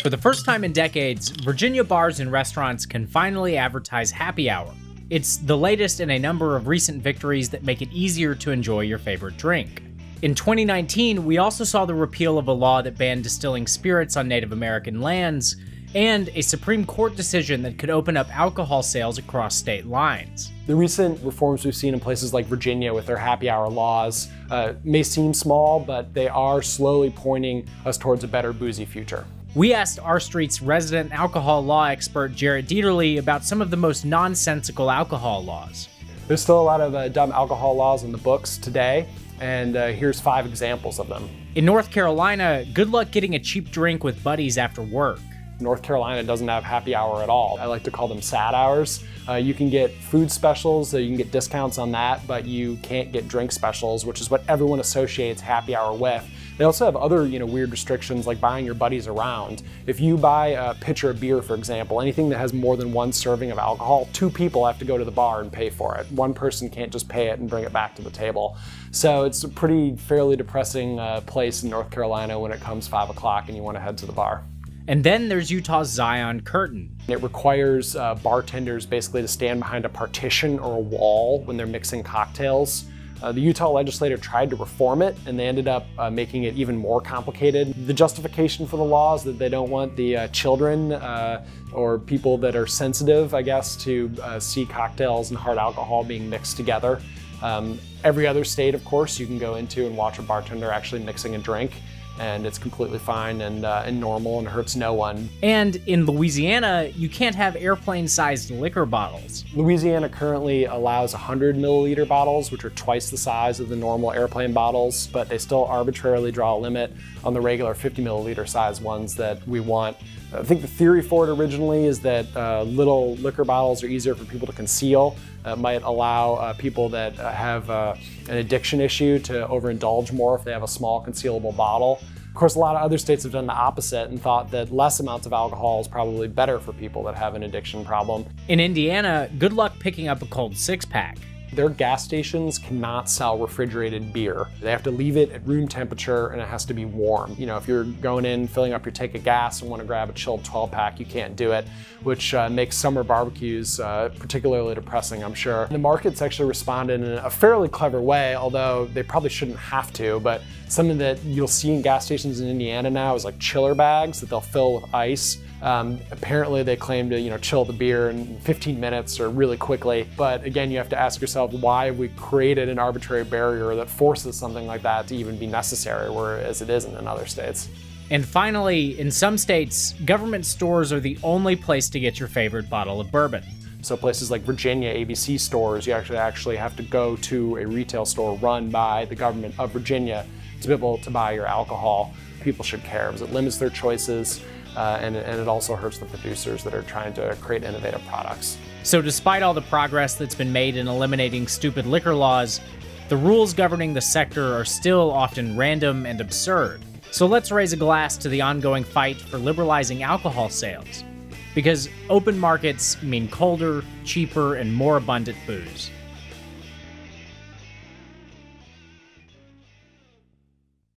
For the first time in decades, Virginia bars and restaurants can finally advertise happy hour. It's the latest in a number of recent victories that make it easier to enjoy your favorite drink. In 2019, we also saw the repeal of a law that banned distilling spirits on Native American lands, and a Supreme Court decision that could open up alcohol sales across state lines. The recent reforms we've seen in places like Virginia with their happy hour laws uh, may seem small, but they are slowly pointing us towards a better boozy future. We asked R Street's resident alcohol law expert Jarrett Dieterle about some of the most nonsensical alcohol laws. There's still a lot of uh, dumb alcohol laws in the books today, and uh, here's five examples of them. In North Carolina, good luck getting a cheap drink with buddies after work. North Carolina doesn't have happy hour at all. I like to call them sad hours. Uh, you can get food specials, so you can get discounts on that, but you can't get drink specials, which is what everyone associates happy hour with. They also have other, you know, weird restrictions like buying your buddies around. If you buy a pitcher of beer, for example, anything that has more than one serving of alcohol, two people have to go to the bar and pay for it. One person can't just pay it and bring it back to the table. So it's a pretty fairly depressing uh, place in North Carolina when it comes five o'clock and you want to head to the bar. And then there's Utah's Zion Curtain. It requires uh, bartenders basically to stand behind a partition or a wall when they're mixing cocktails. Uh, the Utah legislature tried to reform it and they ended up uh, making it even more complicated. The justification for the law is that they don't want the uh, children uh, or people that are sensitive, I guess, to uh, see cocktails and hard alcohol being mixed together. Um, every other state, of course, you can go into and watch a bartender actually mixing a drink and it's completely fine and, uh, and normal and hurts no one. And in Louisiana, you can't have airplane sized liquor bottles. Louisiana currently allows 100 milliliter bottles, which are twice the size of the normal airplane bottles, but they still arbitrarily draw a limit on the regular 50 milliliter size ones that we want. I think the theory for it originally is that uh, little liquor bottles are easier for people to conceal. It might allow uh, people that uh, have uh, an addiction issue to overindulge more if they have a small concealable bottle. Of course, a lot of other states have done the opposite and thought that less amounts of alcohol is probably better for people that have an addiction problem. In Indiana, good luck picking up a cold six pack. Their gas stations cannot sell refrigerated beer. They have to leave it at room temperature and it has to be warm. You know, if you're going in, filling up your tank of gas and want to grab a chilled 12 pack, you can't do it, which uh, makes summer barbecues uh, particularly depressing, I'm sure. The market's actually responded in a fairly clever way, although they probably shouldn't have to, but something that you'll see in gas stations in Indiana now is like chiller bags that they'll fill with ice um, apparently, they claim to you know chill the beer in 15 minutes or really quickly. But again, you have to ask yourself why have we created an arbitrary barrier that forces something like that to even be necessary, whereas it isn't in other states. And finally, in some states, government stores are the only place to get your favorite bottle of bourbon. So places like Virginia, ABC stores, you actually actually have to go to a retail store run by the government of Virginia to be able to buy your alcohol. People should care because it limits their choices uh, and, and it also hurts the producers that are trying to create innovative products. So, despite all the progress that's been made in eliminating stupid liquor laws, the rules governing the sector are still often random and absurd. So, let's raise a glass to the ongoing fight for liberalizing alcohol sales. Because open markets mean colder, cheaper, and more abundant booze.